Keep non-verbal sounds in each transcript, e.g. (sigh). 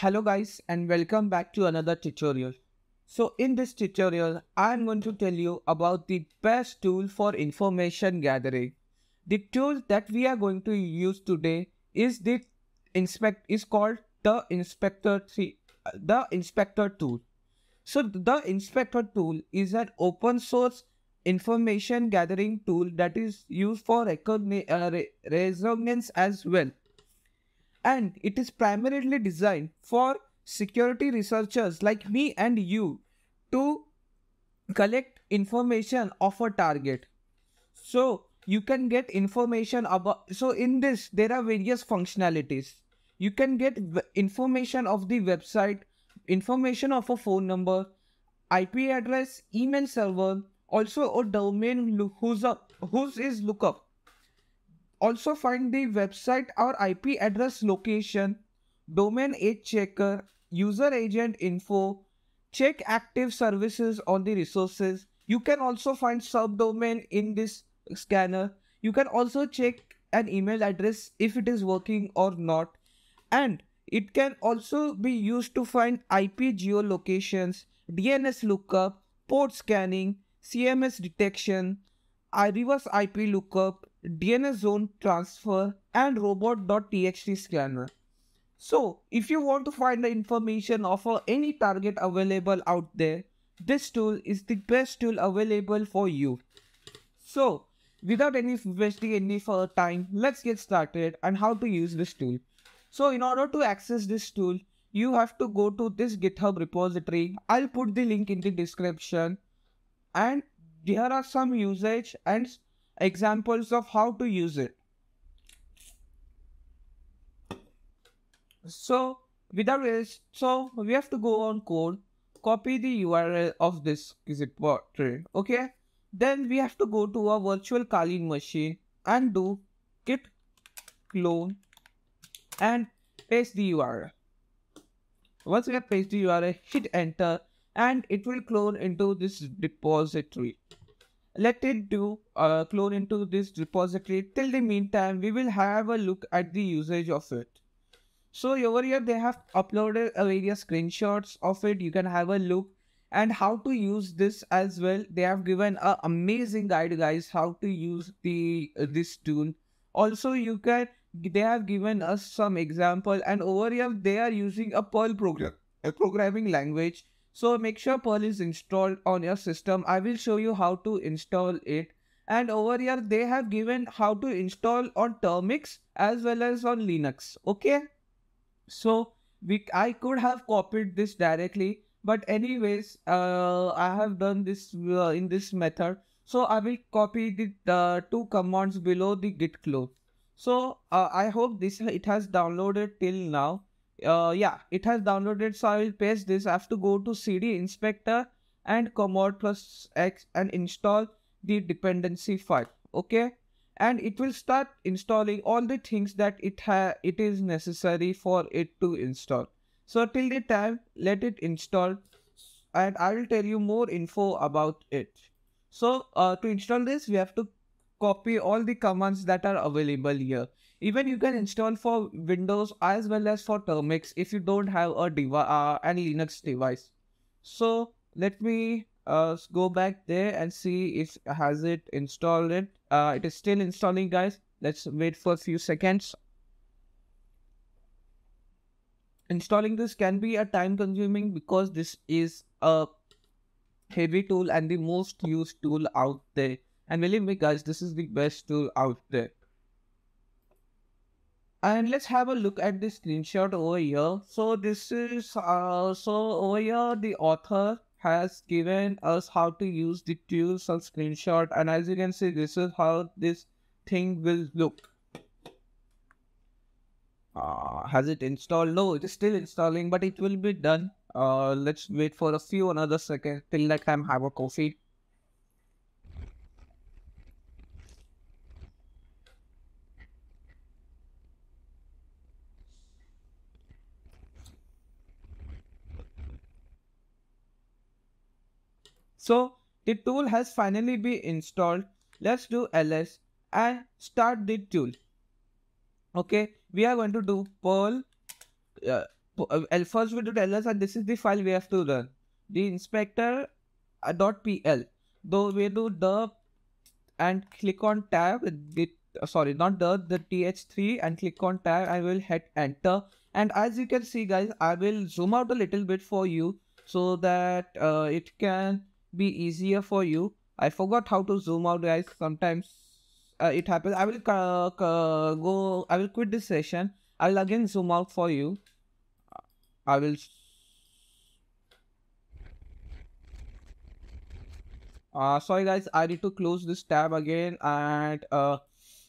Hello guys and welcome back to another tutorial. So in this tutorial, I am going to tell you about the best tool for information gathering. The tool that we are going to use today is the inspect is called the inspector 3 the inspector tool. So the inspector tool is an open source information gathering tool that is used for uh, reconnaissance as well and it is primarily designed for security researchers like me and you to collect information of a target. So you can get information about so in this there are various functionalities. You can get information of the website information of a phone number ip address email server also a domain whose, WHOIS lookup also find the website or IP address location, domain age checker, user agent info, check active services on the resources. You can also find subdomain in this scanner. You can also check an email address if it is working or not. And it can also be used to find IP geolocations, DNS lookup, port scanning, CMS detection, reverse IP lookup, DNS zone transfer, and robot.txt scanner. So, if you want to find the information of uh, any target available out there, this tool is the best tool available for you. So, without any wasting any further time, let's get started and how to use this tool. So, in order to access this tool, you have to go to this GitHub repository. I'll put the link in the description and there are some usage and examples of how to use it. So without this, so we have to go on code, copy the URL of this repository, okay? Then we have to go to a virtual Kali machine and do git clone and paste the URL. Once we have pasted the URL, hit enter and it will clone into this repository let it do uh, clone into this repository. Till the meantime we will have a look at the usage of it. So over here they have uploaded a various screenshots of it. You can have a look. And how to use this as well. They have given a amazing guide guys how to use the uh, this tool. Also you can they have given us some example. And over here they are using a perl program a programming language so make sure Perl is installed on your system. I will show you how to install it. And over here they have given how to install on Termux as well as on Linux. Okay. So we I could have copied this directly. But anyways, uh, I have done this uh, in this method. So I will copy the uh, two commands below the git clone. So uh, I hope this it has downloaded till now uh, yeah, it has downloaded. So I will paste this. I have to go to CD inspector and chmod plus X and install the dependency file. Okay. And it will start installing all the things that it it is necessary for it to install. So till the time, let it install and I will tell you more info about it. So uh, to install this, we have to copy all the commands that are available here. Even you can install for Windows as well as for Termux if you don't have a device, uh, any Linux device. So let me uh, go back there and see if has it installed it. Uh, it is still installing guys. Let's wait for a few seconds. Installing this can be a time consuming because this is a heavy tool and the most used tool out there. And believe me guys, this is the best tool out there. And let's have a look at this screenshot over here. So this is, uh, so over here the author has given us how to use the tools on screenshot. And as you can see, this is how this thing will look. Uh, has it installed? No, it is still installing, but it will be done. Uh, let's wait for a few another second till that time have a coffee. So the tool has finally been installed. Let's do ls and start the tool. Okay, we are going to do perl uh, uh, first we do ls and this is the file we have to run the inspector uh, dot pl though we do the and click on tab the uh, sorry not the the th3 and click on tab i will hit enter and as you can see guys i will zoom out a little bit for you so that uh, it can be easier for you. I forgot how to zoom out guys. Sometimes uh, it happens. I will uh, go i will quit this session. I'll again zoom out for you. I will uh sorry guys. I need to close this tab again and uh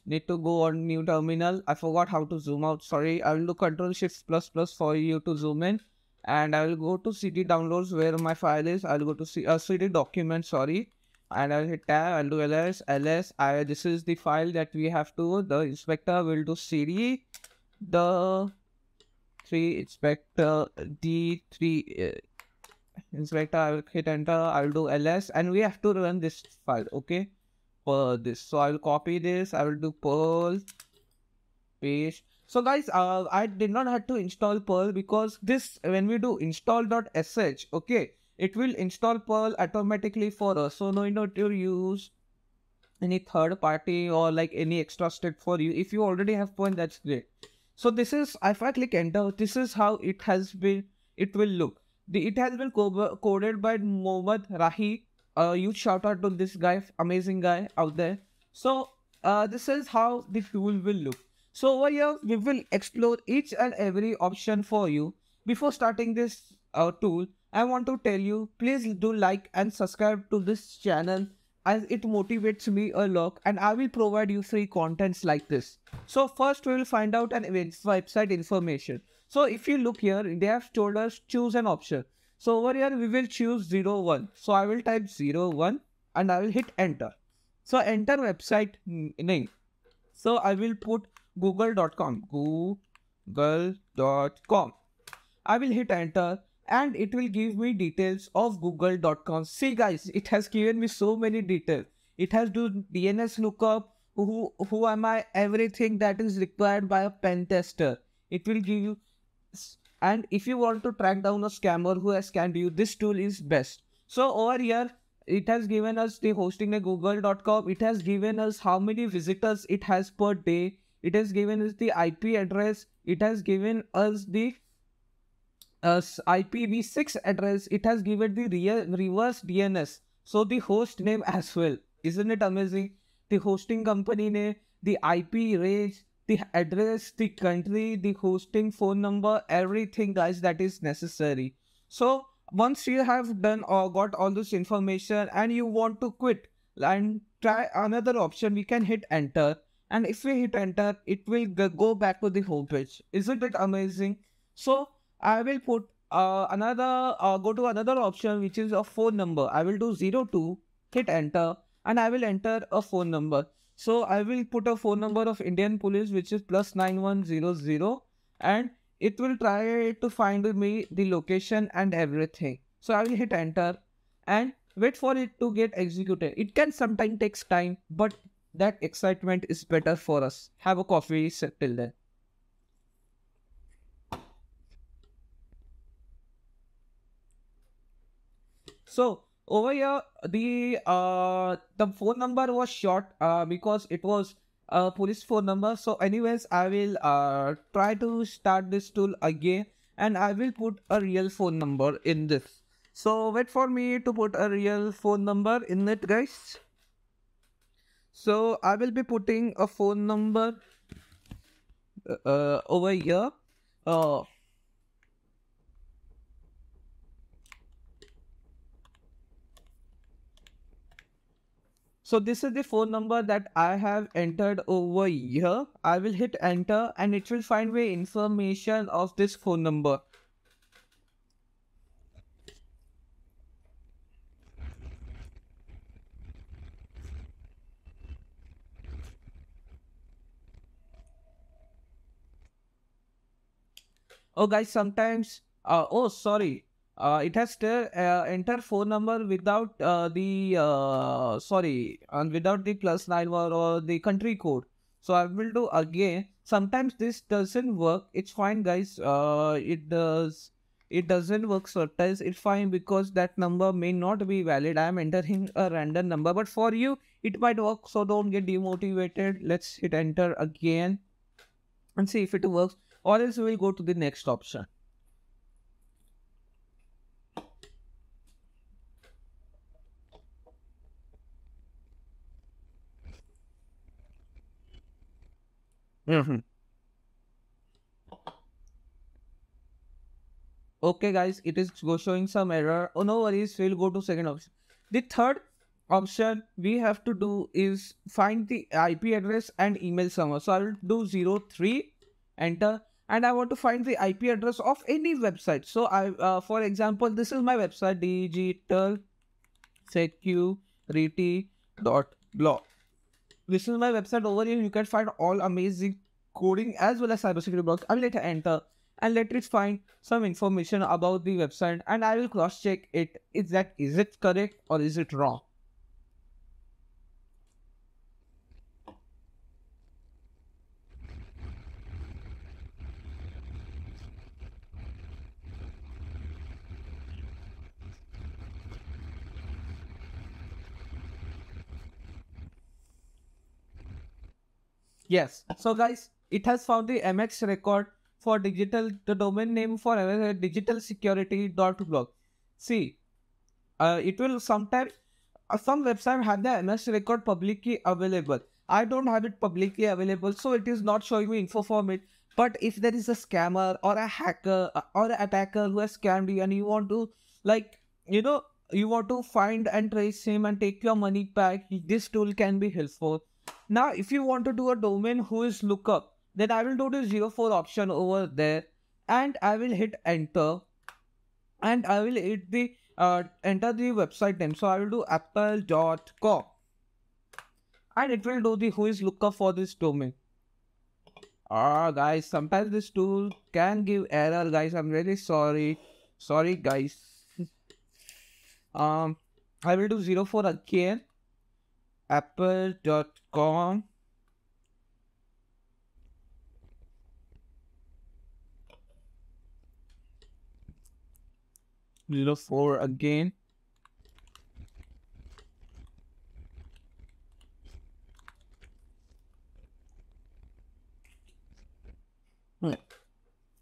need to go on new terminal. I forgot how to zoom out. Sorry. I will do control shift plus plus for you to zoom in and i will go to cd downloads where my file is. I'll go to C uh, cd document sorry. And i'll hit tab. I'll do ls ls i this is the file that we have to the inspector will do cd the three inspector d3 uh, inspector i will hit enter. I'll do ls and we have to run this file okay? For this. So i will copy this. I will do perl paste so guys uh, i did not have to install perl because this when we do install.sh okay it will install perl automatically for us so no need to use any third party or like any extra step for you if you already have perl that's great so this is if i click enter this is how it has been it will look the, it has been co coded by Mohammad Riahi. A huge shout out to this guy, amazing guy out there. So uh, this is how the tool will look. So over here, we will explore each and every option for you. Before starting this uh, tool, I want to tell you, please do like and subscribe to this channel as it motivates me a lot and I will provide you free contents like this. So first we will find out an website information. So if you look here, they have told us choose an option. So over here we will choose 0, 1. So I will type 0, 1 and I will hit enter. So enter website name. So I will put google.com, google.com. I will hit enter and it will give me details of google.com. See guys, it has given me so many details. It has do DNS lookup, who, who am I, everything that is required by a pen tester. It will give you and if you want to track down a scammer who has scammed you this tool is best so over here it has given us the hosting at google.com it has given us how many visitors it has per day it has given us the ip address. It has given us the uh, ipv6 address. It has given the real reverse dns so the host name as well. Isn't it amazing? The hosting company name the ip range the address, the country, the hosting phone number, everything guys that is necessary. So once you have done or got all this information and you want to quit and try another option, we can hit enter. And if we hit enter, it will go back to the home page. Isn't it amazing? So I will put uh, another, uh, go to another option, which is a phone number. I will do 02, hit enter, and I will enter a phone number. So I will put a phone number of Indian police which is plus 9100 and it will try to find me the location and everything. So I will hit enter and wait for it to get executed. It can sometimes takes time but that excitement is better for us. Have a coffee till then. So over here the uh the phone number was short uh because it was a police phone number so anyways i will uh try to start this tool again and i will put a real phone number in this so wait for me to put a real phone number in it guys so i will be putting a phone number uh, over here uh So this is the phone number that I have entered over here. I will hit enter and it will find me information of this phone number. Oh guys, sometimes, uh, oh sorry, uh, it has to uh, enter phone number without uh, the uh, sorry and without the plus nine or, or the country code. So i will do again. Sometimes this doesn't work. It's fine guys. Uh it does it doesn't work sometimes it's fine because that number may not be valid. I'm entering a random number but for you it might work. So don't get demotivated. Let's hit enter again and see if it works or else we'll go to the next option Mm-hmm. Okay, guys, it is showing some error. Oh, no worries. We'll go to second option. The third option we have to do is find the IP address and email server. So I'll do 03, enter, and I want to find the IP address of any website. So I, uh, for example, this is my website digital security.blog this is my website over here. You can find all amazing coding as well as cybersecurity blogs. I will let enter and let it find some information about the website and I will cross check it. Is that is it correct or is it wrong? Yes. So guys, it has found the MX record for digital, the domain name for uh, digitalsecurity.blog. See, uh, it will sometimes, uh, some website have the MX record publicly available. I don't have it publicly available, so it is not showing me info from it. But if there is a scammer or a hacker uh, or an attacker who has scammed you and you want to, like, you know, you want to find and trace him and take your money back, this tool can be helpful. Now, if you want to do a domain WHOIS lookup, then I will do the 04 option over there and I will hit enter and I will hit the uh, enter the website name. So I will do apple.com and it will do the WHOIS lookup for this domain. Ah, guys, sometimes this tool can give error, guys. I'm really sorry. Sorry, guys. (laughs) um, I will do 04 again apple.com zero four again. Hmm.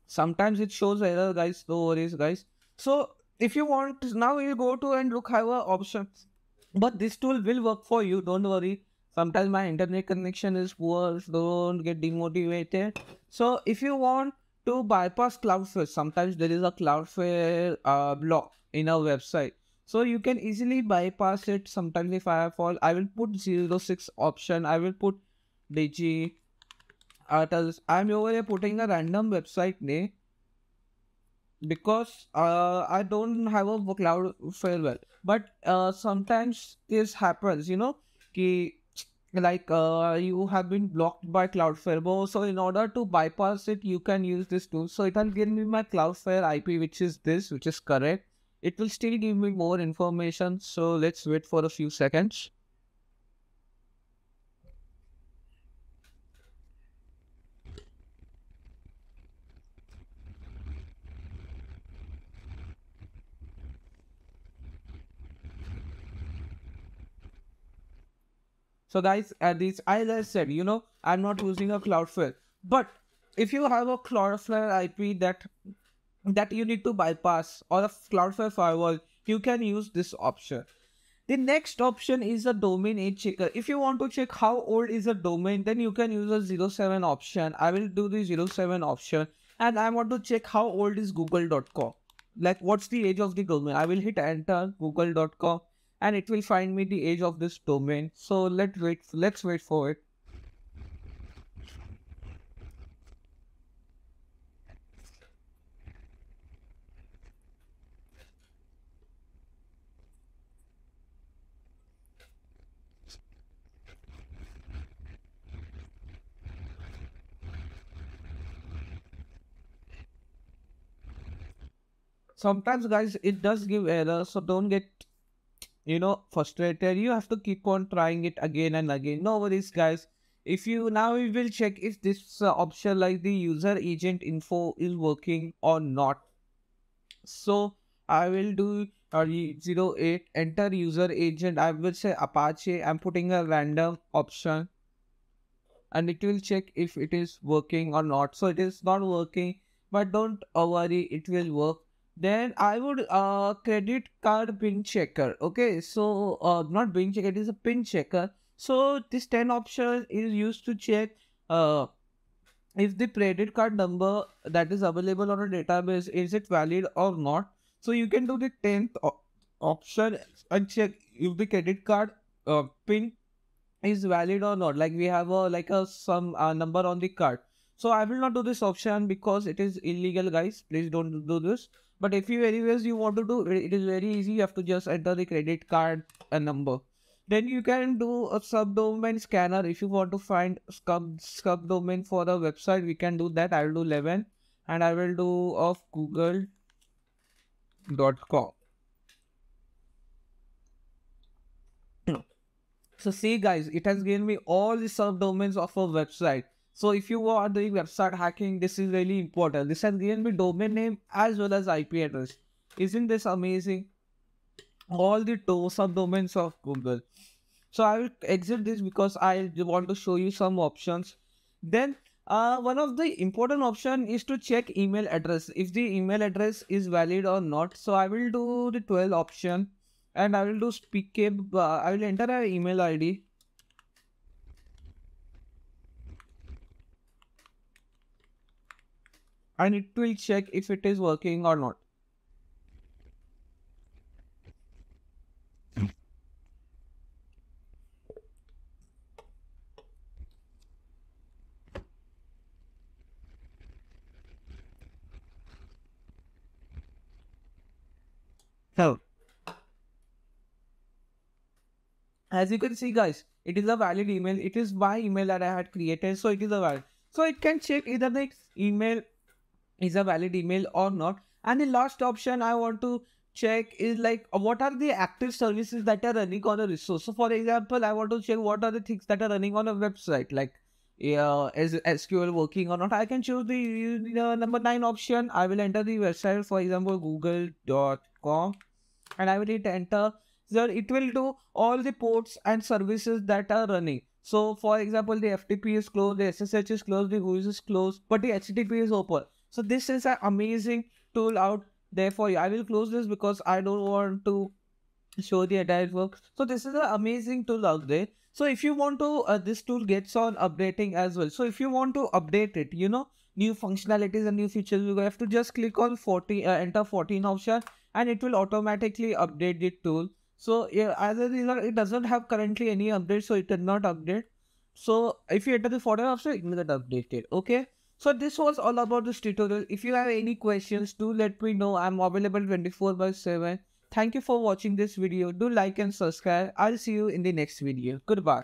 sometimes it shows error guys. No worries guys. So if you want now you go to and look how our options but this tool will work for you don't worry. Sometimes my internet connection is poor don't get demotivated. So if you want to bypass cloudflare sometimes there is a cloudflare uh, block in our website. So you can easily bypass it. Sometimes if i fall i will put 06 option. I will put digi artals i'm over here putting a random website name because uh, I don't have a Cloudflare well. But uh, sometimes this happens, you know, ki, like uh, you have been blocked by cloud Cloudflare. So in order to bypass it, you can use this tool. So it will give me my Cloudflare IP, which is this, which is correct. It will still give me more information. So let's wait for a few seconds. So guys, at as I said, you know, I'm not using a Cloudflare. But if you have a Cloudflare IP that that you need to bypass or a Cloudflare firewall, you can use this option. The next option is a domain age checker. If you want to check how old is a domain, then you can use a 07 option. I will do the 07 option and I want to check how old is google.com. Like what's the age of the domain? I will hit enter google.com and it will find me the age of this domain. So let's wait let's wait for it. Sometimes guys it does give error so don't get you know frustrated you have to keep on trying it again and again. No worries guys. If you now we will check if this uh, option like the user agent info is working or not. So i will do uh, 08 enter user agent. I will say apache. I'm putting a random option. And it will check if it is working or not. So it is not working but don't worry it will work then i would uh credit card pin checker okay? So uh not pin checker it is a pin checker. So this 10 option is used to check uh if the credit card number that is available on a database is it valid or not? So you can do the 10th option and check if the credit card uh, pin is valid or not. Like we have a like a some uh, number on the card. So i will not do this option because it is illegal guys. Please don't do this but if you anyways you want to do it is very easy. You have to just enter the credit card a number. Then you can do a subdomain scanner. If you want to find sub subdomain for the website we can do that. I will do 11 and i will do of google.com So see guys, it has given me all the subdomains of a website. So if you are doing website hacking, this is really important. This has given me domain name as well as IP address. Isn't this amazing? All the two subdomains of Google. So I will exit this because I want to show you some options. Then uh, one of the important option is to check email address. If the email address is valid or not. So I will do the 12 option and I will do speak uh, I will enter an email ID and it will check if it is working or not. So as you can see guys it is a valid email it is my email that i had created so it is a valid so it can check either the email is a valid email or not and the last option i want to check is like what are the active services that are running on a resource so for example i want to check what are the things that are running on a website like yeah, is SQL working or not? I can choose the, number nine option. I will enter the website, for example, google.com, and I will hit enter so it will do all the ports and services that are running. So for example, the FTP is closed, the SSH is closed, the WHOIS is closed, but the HTTP is open. So this is an amazing tool out there for you. I will close this because I don't want to show the entire work. So this is an amazing tool out there. So if you want to, uh, this tool gets on updating as well. So if you want to update it, you know, new functionalities and new features, you have to just click on 40, uh, enter 14 option and it will automatically update the tool. So yeah, as a result, it doesn't have currently any update, so it did not update. So if you enter the folder option, it will get updated. Okay. So this was all about this tutorial. If you have any questions, do let me know. I'm available 24 by 7. Thank you for watching this video. Do like and subscribe. I'll see you in the next video. Goodbye.